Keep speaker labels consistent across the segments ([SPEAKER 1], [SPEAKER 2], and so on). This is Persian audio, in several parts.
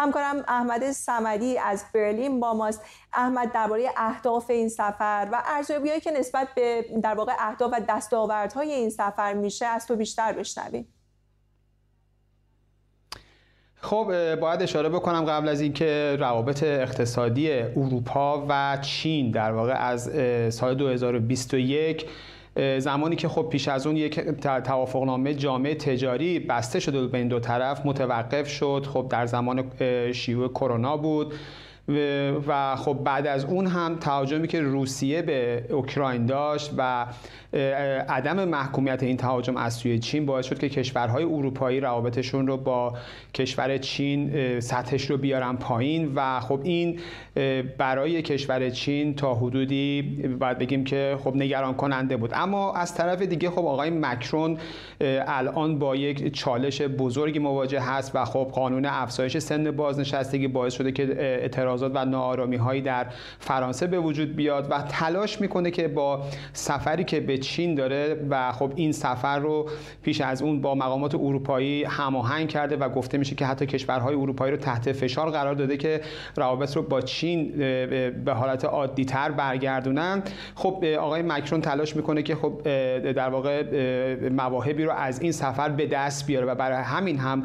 [SPEAKER 1] همکارم احمد سمدی از برلین با ماست. احمد درباره اهداف این سفر و ارزیابیهایی که نسبت به در واقع اهداف و دستاوردهای این سفر میشه از تو بیشتر بشنویم.
[SPEAKER 2] خب باید اشاره بکنم قبل از اینکه روابط اقتصادی اروپا و چین در واقع از سال 2021 زمانی که خب پیش از اون یک توافقنامه جامع تجاری بسته شده بین دو طرف متوقف شد. خب در زمان شیوع کرونا بود. و خب بعد از اون هم تهاجمی که روسیه به اوکراین داشت و عدم محکومیت این تهاجم از سوی چین باعث شد که کشورهای اروپایی روابطشون رو با کشور چین سطحش رو بیارن پایین و خب این برای کشور چین تا حدودی باید بگیم که خب نگران کننده بود. اما از طرف دیگه خب آقای مکرون الان با یک چالش بزرگی مواجه هست و خب قانون افزایش سن بازنشستگی باعث شده که اعتراضات و ناآرامی هایی در فرانسه به وجود بیاد و تلاش می‌کنه که با سفری که به چین داره و خب این سفر رو پیش از اون با مقامات اروپایی هماهنگ کرده و گفته میشه که حتی کشورهای اروپایی رو تحت فشار قرار داده که روابط رو با چین به حالت عادی تر برگردونن. خب آقای مکرون تلاش می‌کنه که خب در واقع مواهبی رو از این سفر به دست بیاره و برای همین هم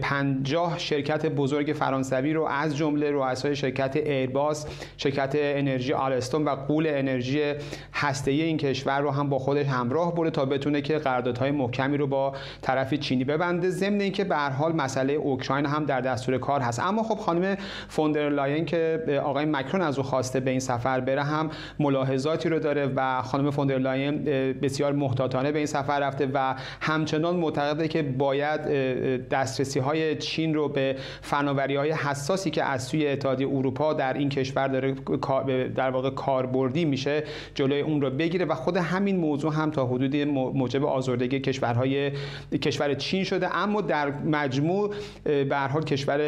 [SPEAKER 2] 50 شرکت بزرگ فرانسوی رو از جمله رؤسای شرکت ایرباس شرکت انرژی آلستوم و غول انرژی هسته‌ای این کشور رو هم با خودش همراه برده تا بتونه که قراردادهای محکمی رو با طرف چینی ببنده. ضمن اینکه به هر حال مسئله اوکراین هم در دستور کار هست. اما خب خانم فوندر لاین که آقای مکرون از او خواسته به این سفر بره هم ملاحظاتی رو داره و خانم فوندر لاین بسیار محتاطانه به این سفر رفته و همچنان معتقده که باید دسترسی های چین رو به فناوری های حساسی که از سوی اتحادیه اروپا در این کشور داره در واقع کاربردی میشه جلوی رو بگیره و خود همین موضوع هم تا حدودی موجب آزردگی کشورهای کشور چین شده. اما در مجموع به هر حال کشور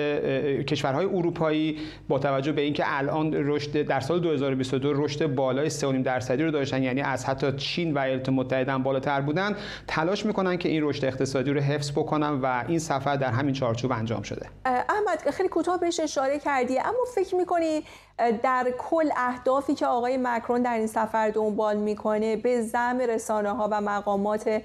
[SPEAKER 2] کشورهای اروپایی با توجه به اینکه الان رشد در سال 2022 رشد بالای 3.5 درصدی رو داشتن یعنی از حتی چین و ایالات متحده هم بالاتر بودن تلاش می‌کنن که این رشد اقتصادی رو حفظ بکنن و این سفر در همین چارچوب انجام شده.
[SPEAKER 1] احمد خیلی کوتاه بهش اشاره کردی اما فکر می‌کنی در کل اهدافی که آقای مکرون در این سفر دنبال می‌کنه به زم رسانه ها و مقامات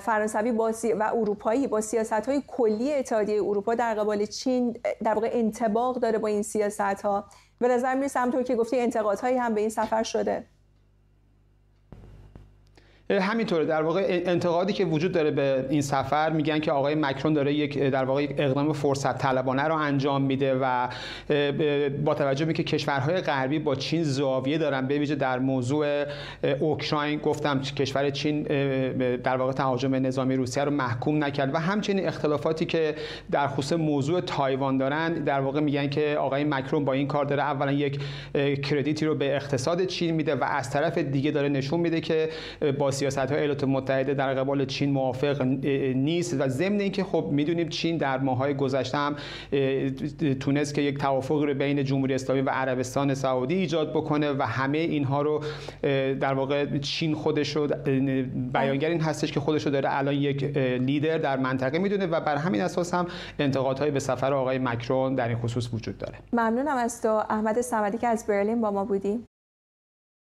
[SPEAKER 1] فرانسوی و اروپایی با سیاست های کلی اتحادیه اروپا در قبال چین در واقع انتباق داره با این سیاست ها به نظر می‌رسه همطور که گفتی انتقادهایی هم به این سفر شده.
[SPEAKER 2] همینطوره. در واقع انتقادی که وجود داره به این سفر میگن که آقای مکرون داره یک در واقع اقدام فرصت طلبانه رو انجام میده و با توجه به که کشورهای غربی با چین زاویه دارن به ویژه در موضوع اوکراین گفتم کشور چین در واقع تهاجم نظامی روسیه رو محکوم نکرد و همچنین اختلافاتی که در خصوص موضوع تایوان دارن در واقع میگن که آقای مکرون با این کار داره اولا یک کردیتی رو به اقتصاد چین میده و از طرف دیگه داره نشون میده که با سیاست های ایالات متحده در قبال چین موافق نیست و ضمن اینکه خب می‌دونیم چین در ماهای گذشته هم تونست که یک توافق رو بین جمهوری اسلامی و عربستان سعودی ایجاد بکنه و همه اینها رو در واقع چین خودش رو بیانگر این هستش که خودش رو داره الان یک لیدر در منطقه می‌دونه و بر همین اساس هم انتقادهایی به سفر آقای مکرون در این خصوص وجود داره.
[SPEAKER 1] ممنونم از تو. احمد صمدی که از برلین با ما بودیم